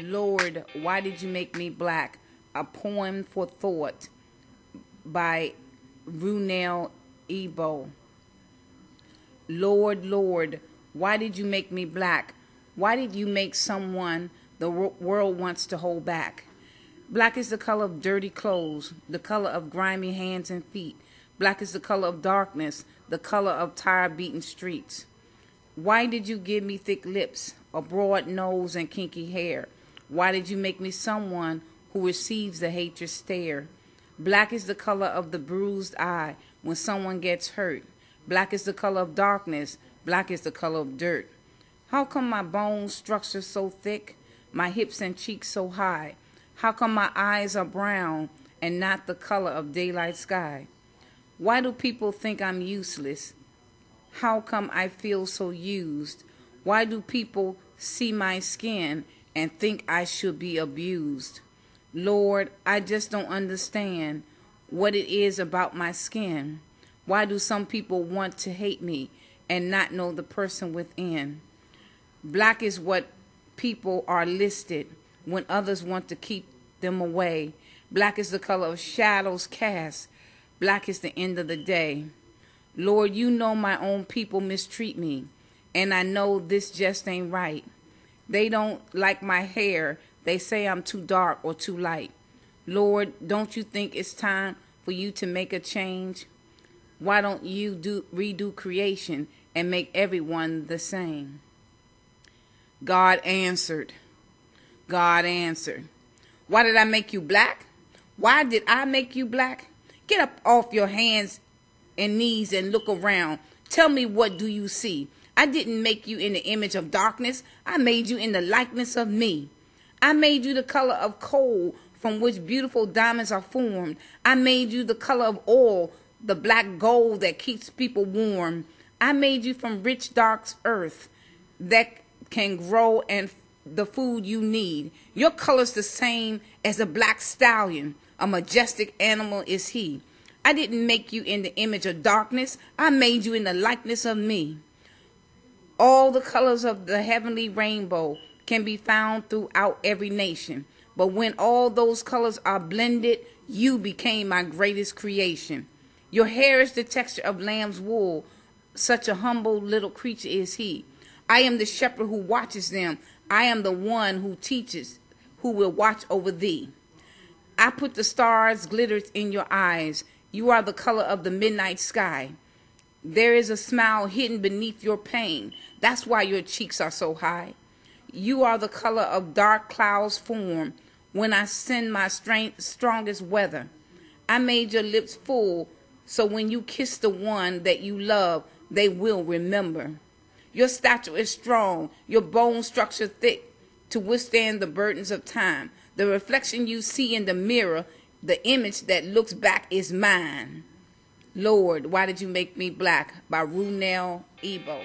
Lord, why did you make me black? A poem for thought by RuNell Ebo. Lord, Lord, why did you make me black? Why did you make someone the world wants to hold back? Black is the color of dirty clothes, the color of grimy hands and feet. Black is the color of darkness, the color of tire beaten streets. Why did you give me thick lips, a broad nose, and kinky hair? Why did you make me someone who receives the hatred stare? Black is the color of the bruised eye when someone gets hurt. Black is the color of darkness. Black is the color of dirt. How come my bone structure so thick, my hips and cheeks so high? How come my eyes are brown and not the color of daylight sky? Why do people think I'm useless? How come I feel so used? Why do people see my skin and think I should be abused? Lord, I just don't understand what it is about my skin. Why do some people want to hate me and not know the person within? Black is what people are listed when others want to keep them away. Black is the color of shadows cast. Black is the end of the day. Lord, you know my own people mistreat me, and I know this just ain't right. They don't like my hair. They say I'm too dark or too light. Lord, don't you think it's time for you to make a change? Why don't you do redo creation and make everyone the same? God answered. God answered. Why did I make you black? Why did I make you black? Get up off your hands and knees and look around. Tell me what do you see? I didn't make you in the image of darkness. I made you in the likeness of me. I made you the color of coal from which beautiful diamonds are formed. I made you the color of oil, the black gold that keeps people warm. I made you from rich dark earth that can grow and the food you need. Your color's the same as a black stallion. A majestic animal is he. I didn't make you in the image of darkness. I made you in the likeness of me. All the colors of the heavenly rainbow can be found throughout every nation. But when all those colors are blended, you became my greatest creation. Your hair is the texture of lamb's wool. Such a humble little creature is he. I am the shepherd who watches them. I am the one who teaches, who will watch over thee. I put the stars glitters in your eyes. You are the color of the midnight sky. There is a smile hidden beneath your pain. That's why your cheeks are so high. You are the color of dark clouds form when I send my strength, strongest weather. I made your lips full so when you kiss the one that you love, they will remember. Your stature is strong, your bone structure thick to withstand the burdens of time. The reflection you see in the mirror, the image that looks back is mine. Lord, why did you make me black? By RuNell Ebo.